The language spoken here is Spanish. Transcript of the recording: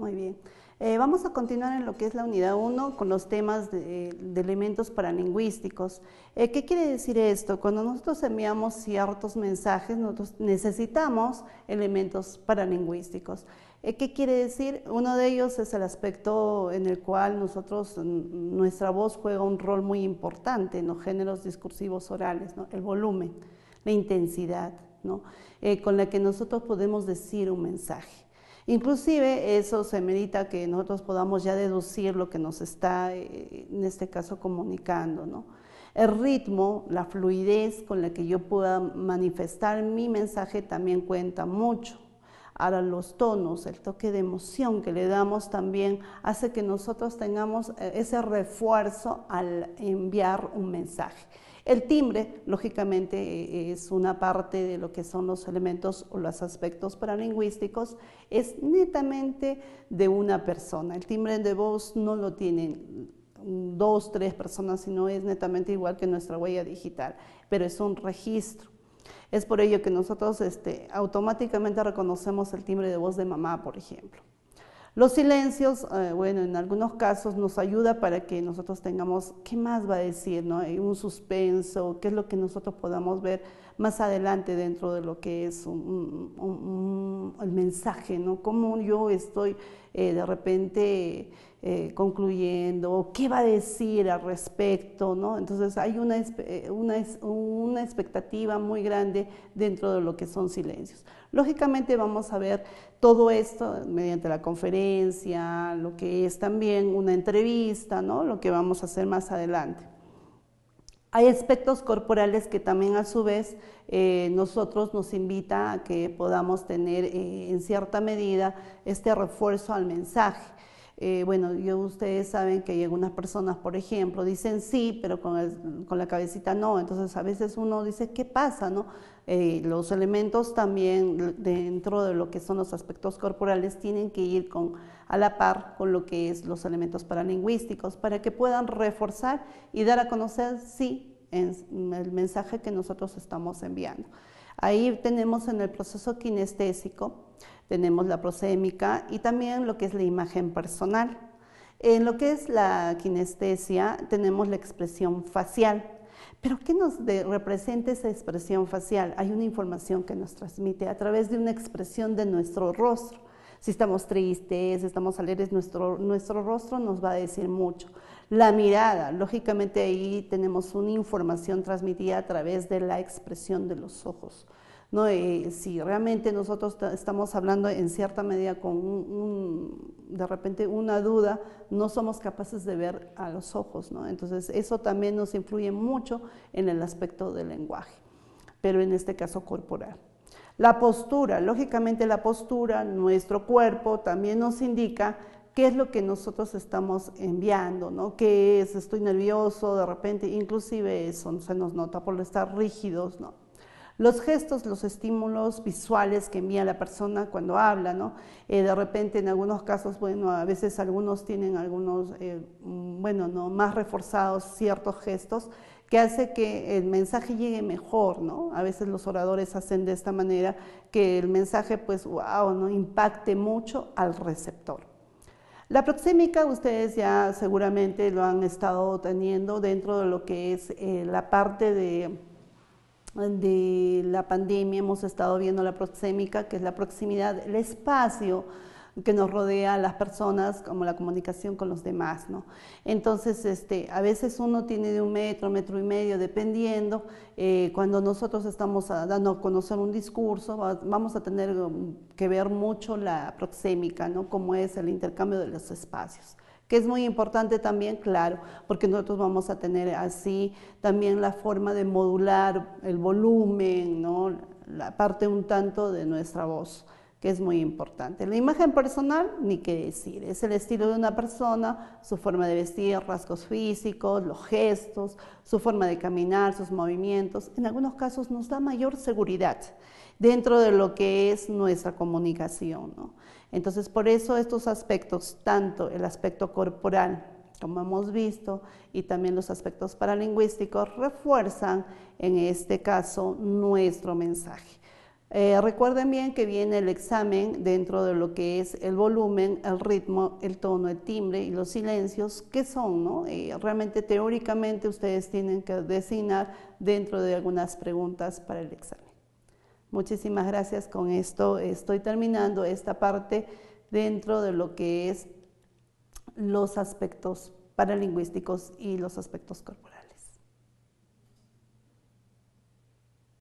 Muy bien. Eh, vamos a continuar en lo que es la unidad 1 con los temas de, elementos paralingüísticos. Eh, ¿Qué quiere decir esto? Cuando nosotros enviamos ciertos mensajes, nosotros necesitamos elementos paralingüísticos. Eh, ¿Qué quiere decir? Uno de ellos es el aspecto en el cual nosotros, nuestra voz juega un rol muy importante en los géneros discursivos orales, el volumen, la intensidad, ¿no? con la que nosotros podemos decir un mensaje. Inclusive eso se merita que nosotros podamos ya deducir lo que nos está, eh, en este caso, comunicando. ¿no? El ritmo, la fluidez con la que yo pueda manifestar mi mensaje también cuenta mucho. Ahora los tonos, el toque de emoción que le damos también hace que nosotros tengamos eh, ese refuerzo al enviar un mensaje. El timbre, lógicamente, e, es una parte de lo que son los elementos o los aspectos paralingüísticos, es netamente de una persona. El timbre de voz no lo tienen dos, tres personas, sino es netamente igual que nuestra huella digital, pero es un registro. Es por ello que nosotros este, automáticamente reconocemos el timbre de voz de mamá, por ejemplo. Los silencios, eh, bueno, en algunos casos nos ayuda para que nosotros tengamos, ¿qué más va a decir? No? Un suspenso, qué es lo que nosotros podamos ver más adelante dentro de lo que es el mensaje, ¿no? Cómo yo estoy eh, de repente eh, concluyendo, qué va a decir al respecto, ¿no? Entonces hay una, eh, una, una expectativa muy grande dentro de lo que son silencios. Lógicamente vamos a ver todo esto mediante la conferencia, lo que es también una entrevista, ¿no? Lo que vamos a hacer más adelante. Hay aspectos corporales que también a su vez eh, nosotros nos invita a que podamos tener eh, en cierta medida este refuerzo al mensaje. Eh, bueno, yo, ustedes saben que hay algunas personas, por ejemplo, dicen sí, pero con, la cabecita no. Entonces a veces uno dice, ¿qué pasa? No? los elementos también dentro de lo que son los aspectos corporales tienen que ir a la par con lo que es los elementos paralingüísticos para que puedan reforzar y dar a conocer sí el mensaje que nosotros estamos enviando. Ahí tenemos en el proceso kinestésico, tenemos la prosémica y también lo que es la imagen personal. En lo que es la kinestesia tenemos la expresión facial. Pero ¿qué nos representa esa expresión facial? Hay una información que nos transmite a través de una expresión de nuestro rostro. Si estamos tristes, estamos alegres, nuestro, nuestro rostro nos va a decir mucho. La mirada, lógicamente ahí tenemos una información transmitida a través de la expresión de los ojos. ¿no? Eh, si realmente nosotros estamos hablando en cierta medida con de repente una duda, no somos capaces de ver a los ojos. ¿no? Entonces eso también nos influye mucho en el aspecto del lenguaje, pero en este caso corporal. La postura, lógicamente la postura, nuestro cuerpo también nos indica qué es lo que nosotros estamos enviando, ¿no? ¿Qué es? Estoy nervioso, de repente, inclusive eso se nos nota por estar rígidos, ¿no? Los gestos, los estímulos visuales que envía la persona cuando habla, ¿no? Eh, de repente, en algunos casos, bueno, a veces algunos tienen algunos, eh, bueno, ¿no? Más reforzados ciertos gestos que hace que el mensaje llegue mejor, ¿no? A veces los oradores hacen de esta manera que el mensaje, pues, wow, ¿no? Impacte mucho al receptor. La proxémica, ustedes ya seguramente lo han estado teniendo dentro de lo que es eh, la parte de, de la pandemia, hemos estado viendo la proxémica, que es la proximidad, el espacio, que nos rodea a las personas, como la comunicación con los demás, ¿no? Entonces, este, a veces uno tiene de un metro, metro y medio, dependiendo, eh, cuando nosotros estamos dando a conocer un discurso, vamos a tener que ver mucho la proxémica, ¿no? Como es el intercambio de los espacios que es muy importante también, claro, porque nosotros vamos a tener así también la forma de modular el volumen, ¿no? la parte un tanto de nuestra voz que es muy importante. La imagen personal, ni qué decir, es el estilo de una persona, su forma de vestir, rasgos físicos, los gestos, su forma de caminar, sus movimientos. En algunos casos nos da mayor seguridad dentro de lo que es nuestra comunicación. Entonces, por eso estos aspectos, tanto el aspecto corporal, como hemos visto, y también los aspectos paralingüísticos, refuerzan en este caso nuestro mensaje. Eh, recuerden bien que viene el examen dentro de lo que es el volumen, el ritmo, el tono, el timbre y los silencios, ¿qué son? No? Eh, realmente teóricamente ustedes tienen que designar dentro de algunas preguntas para el examen. Muchísimas gracias. Con esto estoy terminando esta parte dentro de lo que es los aspectos paralingüísticos y los aspectos corporales.